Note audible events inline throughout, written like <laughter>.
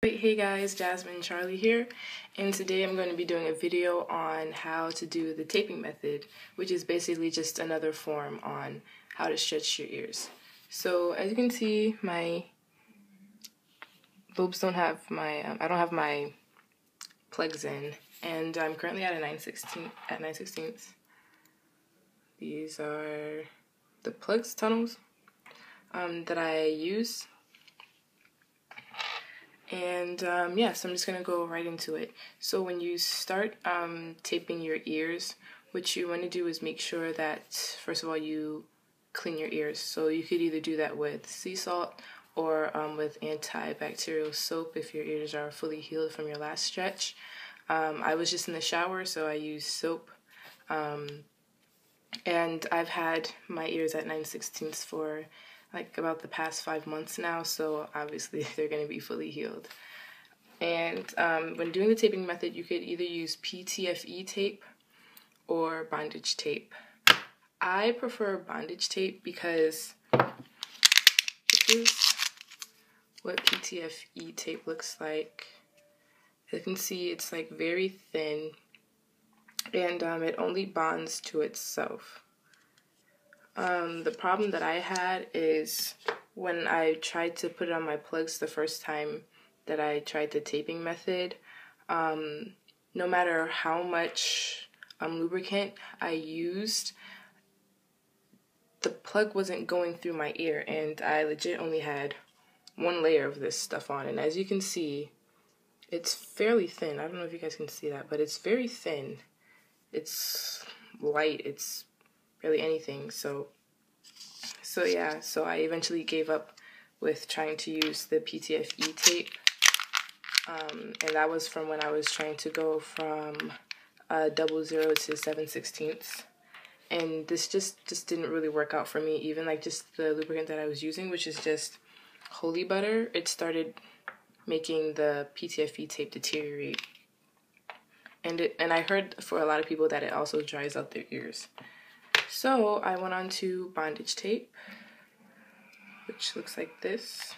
Hey guys, Jasmine Charlie here, and today I'm going to be doing a video on how to do the taping method, which is basically just another form on how to stretch your ears. So as you can see, my lobes don't have my, um, I don't have my plugs in, and I'm currently at a 9 16 at 9 16ths. These are the plugs tunnels um, that I use and um, yeah, so I'm just gonna go right into it. So when you start um, taping your ears, what you want to do is make sure that first of all you clean your ears. So you could either do that with sea salt or um, with antibacterial soap if your ears are fully healed from your last stretch. Um, I was just in the shower, so I used soap. Um, and I've had my ears at 9 16ths for like about the past five months now, so obviously <laughs> they're going to be fully healed. And um, when doing the taping method, you could either use PTFE tape or bondage tape. I prefer bondage tape because this is what PTFE tape looks like. As you can see, it's like very thin and um, it only bonds to itself. Um, the problem that I had is when I tried to put it on my plugs the first time that I tried the taping method, um, no matter how much um, lubricant I used, the plug wasn't going through my ear, and I legit only had one layer of this stuff on. And as you can see, it's fairly thin. I don't know if you guys can see that, but it's very thin. It's light. It's barely anything. So, so yeah, so I eventually gave up with trying to use the PTFE tape. Um, and that was from when I was trying to go from uh, double zero to seven sixteenths. And this just, just didn't really work out for me. Even like just the lubricant that I was using, which is just holy butter, it started making the PTFE tape deteriorate. And it, and I heard for a lot of people that it also dries out their ears. So I went on to bondage tape, which looks like this.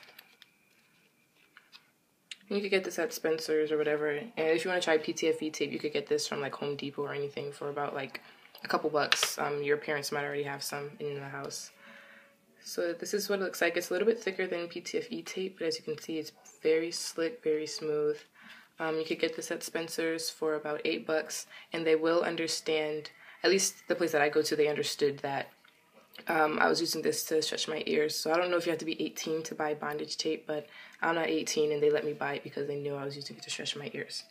You could get this at Spencer's or whatever. And if you want to try PTFE tape, you could get this from like Home Depot or anything for about like a couple bucks. Um, your parents might already have some in the house. So this is what it looks like. It's a little bit thicker than PTFE tape, but as you can see, it's very slick, very smooth. Um, you could get this at Spencer's for about eight bucks, and they will understand at least the place that I go to, they understood that um, I was using this to stretch my ears. So I don't know if you have to be 18 to buy bondage tape, but I'm not 18 and they let me buy it because they knew I was using it to stretch my ears.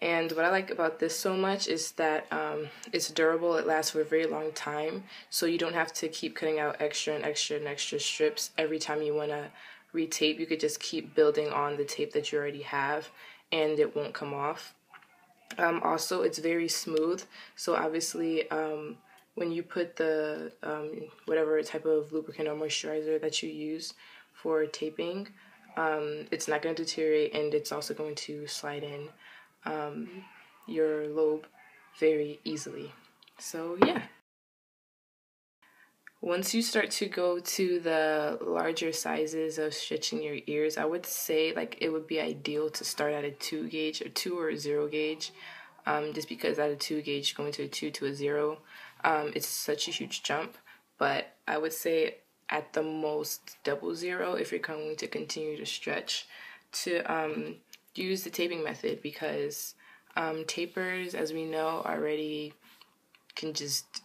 And what I like about this so much is that um, it's durable, it lasts for a very long time, so you don't have to keep cutting out extra and extra and extra strips every time you want to retape. You could just keep building on the tape that you already have and it won't come off. Um, also, it's very smooth. So obviously, um, when you put the um, whatever type of lubricant or moisturizer that you use for taping, um, it's not going to deteriorate, and it's also going to slide in um, your lobe very easily. So yeah. Once you start to go to the larger sizes of stretching your ears, I would say like it would be ideal to start at a two gauge, or two or zero gauge, um, just because at a two gauge going to a two to a zero, um, it's such a huge jump. But I would say at the most double zero if you're going to continue to stretch to um, use the taping method because um, tapers, as we know already, can just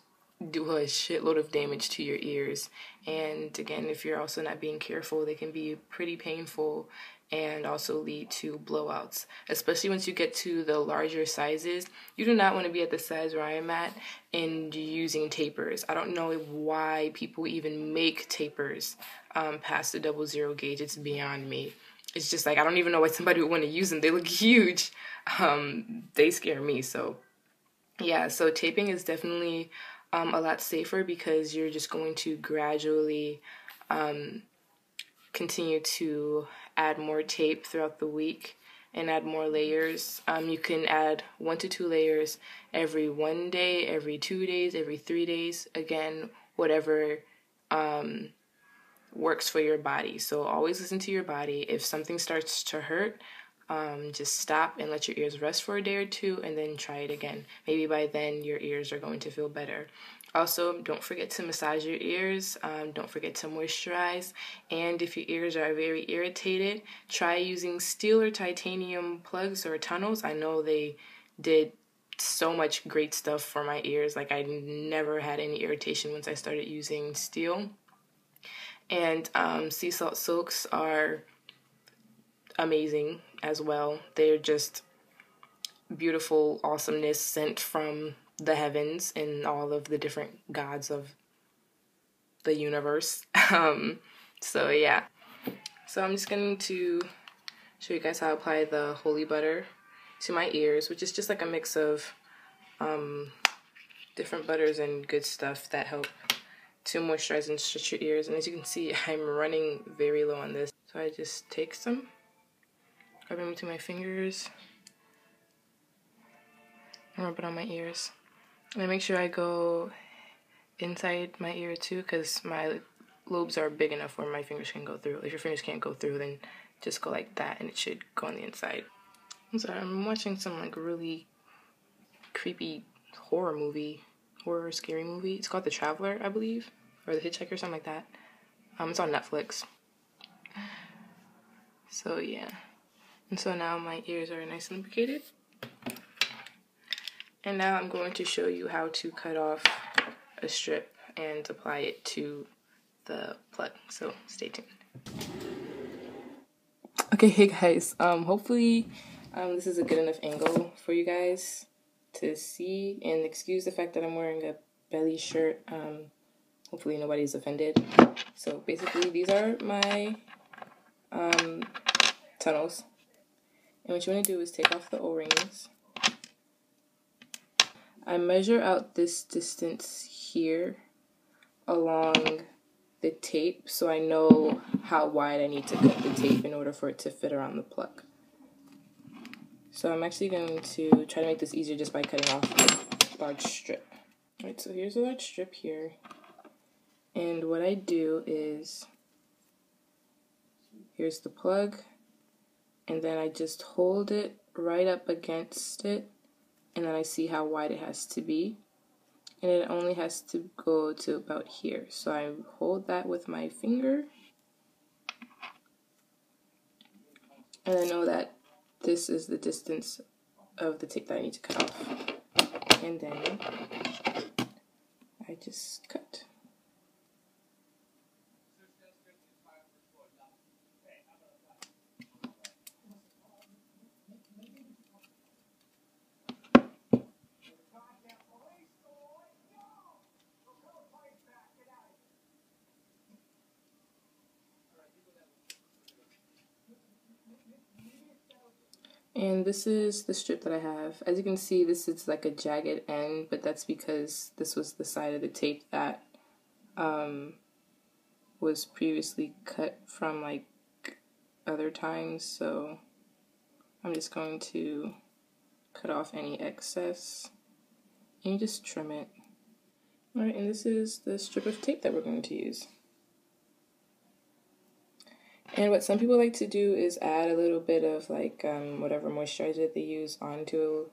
do a shitload of damage to your ears. And again, if you're also not being careful, they can be pretty painful and also lead to blowouts. Especially once you get to the larger sizes, you do not want to be at the size where I am at and using tapers. I don't know why people even make tapers um, past the double zero gauge. It's beyond me. It's just like I don't even know why somebody would want to use them. They look <laughs> huge. Um, they scare me. So yeah, so taping is definitely um, a lot safer because you're just going to gradually um, continue to add more tape throughout the week and add more layers. Um, you can add one to two layers every one day, every two days, every three days. Again, whatever um, works for your body. So always listen to your body. If something starts to hurt, um, just stop and let your ears rest for a day or two and then try it again. Maybe by then your ears are going to feel better. Also, don't forget to massage your ears. Um, don't forget to moisturize. And if your ears are very irritated, try using steel or titanium plugs or tunnels. I know they did so much great stuff for my ears. Like, I never had any irritation once I started using steel. And um, sea salt soaks are amazing as well. They're just beautiful awesomeness sent from the heavens and all of the different gods of the universe. <laughs> Um, so yeah. So I'm just going to show you guys how I apply the holy butter to my ears, which is just like a mix of um, different butters and good stuff that help to moisturize and stretch your ears. And as you can see, <laughs> I'm running very low on this. So I just take some, rub them between my fingers, and rub it on my ears. And I make sure I go inside my ear too because my lobes are big enough where my fingers can go through. If your fingers can't go through, then just go like that and it should go on the inside. I'm sorry, I'm watching some like really creepy horror movie, horror scary movie. It's called The Traveler, I believe, or The Hitchhiker, or something like that. Um, it's on Netflix. So yeah, and so now my ears are nice and lubricated. And now I'm going to show you how to cut off a strip and apply it to the plug. So stay tuned. Okay, hey guys. Um, hopefully um, this is a good enough angle for you guys to see. And excuse the fact that I'm wearing a belly shirt. Um, hopefully nobody's offended. So basically these are my um, tunnels. And what you want to do is take off the O-rings I measure out this distance here along the tape so I know how wide I need to cut the tape in order for it to fit around the plug. So I'm actually going to try to make this easier just by cutting off a large strip. Alright, so here's a large strip here. And what I do is, here's the plug, and then I just hold it right up against it and then I see how wide it has to be. And it only has to go to about here. So I hold that with my finger. And I know that this is the distance of the tape that I need to cut off. And then I just cut And this is the strip that I have. As you can see, this is like a jagged end, but that's because this was the side of the tape that um, was previously cut from like other times. So I'm just going to cut off any excess and you just trim it. Alright, and this is the strip of tape that we're going to use. And what some people like to do is add a little bit of like um, whatever moisturizer they use onto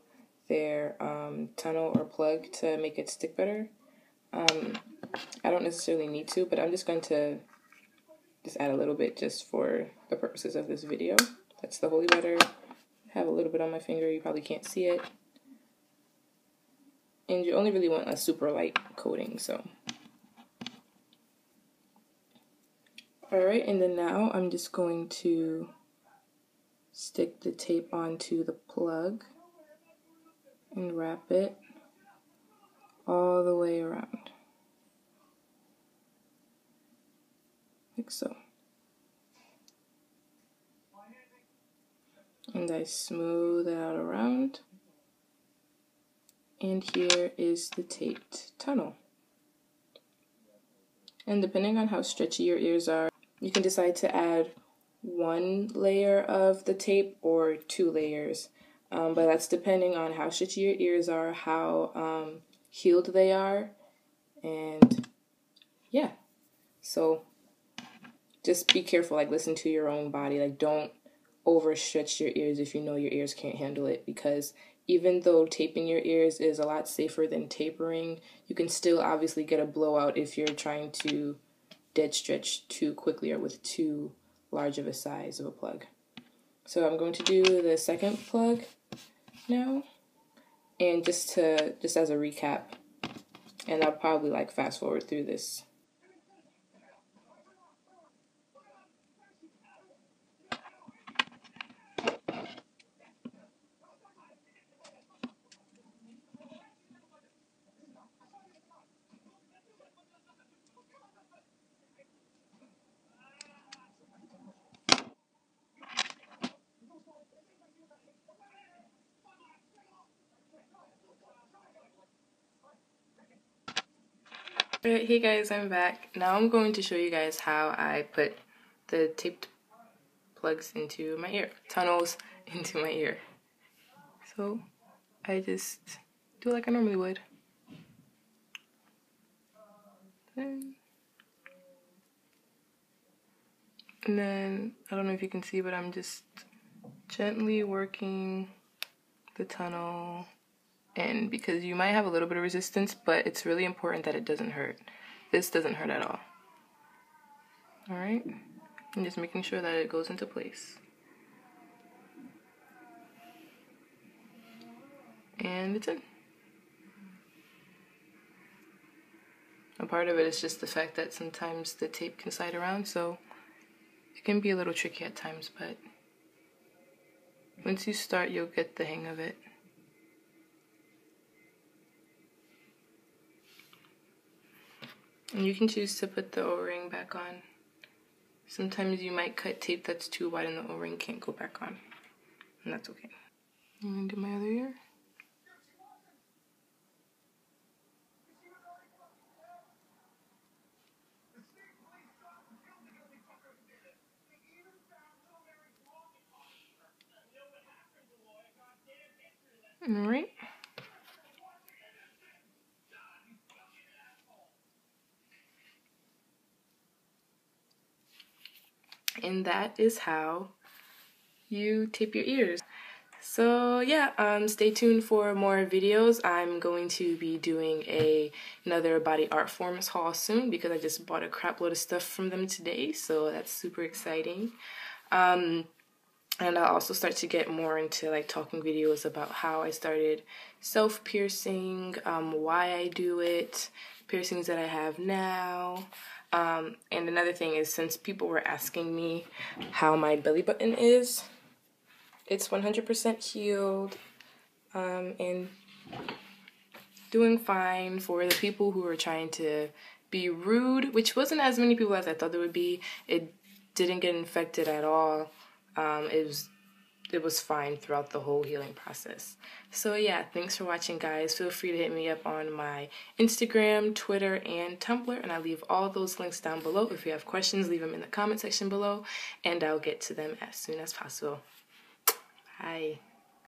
their um, tunnel or plug to make it stick better. Um, I don't necessarily need to, but I'm just going to just add a little bit just for the purposes of this video. That's the holy butter. I have a little bit on my finger. You probably can't see it. And you only really want a super light coating, so Alright, and then now I'm just going to stick the tape onto the plug and wrap it all the way around. Like so. And I smooth it out around. And here is the taped tunnel. And depending on how stretchy your ears are, you can decide to add one layer of the tape or two layers. Um, but that's depending on how stretchy your ears are, how um, healed they are, and yeah. So just be careful. Like listen to your own body. Like don't overstretch your ears if you know your ears can't handle it because even though taping your ears is a lot safer than tapering, you can still obviously get a blowout if you're trying to dead stretch too quickly or with too large of a size of a plug. So I'm going to do the second plug now. And just to just as a recap, and I'll probably like fast forward through this hey guys, I'm back. Now I'm going to show you guys how I put the taped plugs into my ear, tunnels <laughs> into my ear. So, I just do like I normally would. And then, I don't know if you can see, but I'm just gently working the tunnel in because you might have a little bit of resistance, but it's really important that it doesn't hurt. This doesn't hurt at all. All right, and just making sure that it goes into place. And it's in. A part of it is just the fact that sometimes the tape can slide around, so it can be a little tricky at times, but once you start, you'll get the hang of it. And you can choose to put the O-ring back on. Sometimes you might cut tape that's too wide and the O-ring can't go back on. And that's okay. I'm gonna do my other ear. All right. And that is how you tape your ears. So yeah, um, stay tuned for more videos. I'm going to be doing a another body art forms haul soon because I just bought a crap load of stuff from them today, so that's super exciting. Um, and I'll also start to get more into like talking videos about how I started self piercing, um, why I do it, piercings that I have now. Um, and another thing is, since people were asking me how my belly button is, it's 100% healed um, and doing fine for the people who were trying to be rude, which wasn't as many people as I thought there would be. It didn't get infected at all. Um, it was it was fine throughout the whole healing process. So yeah, thanks for watching guys. Feel free to hit me up on my Instagram, Twitter, and Tumblr, and I leave all those links down below. If you have questions, leave them in the comment section below, and I'll get to them as soon as possible. Bye.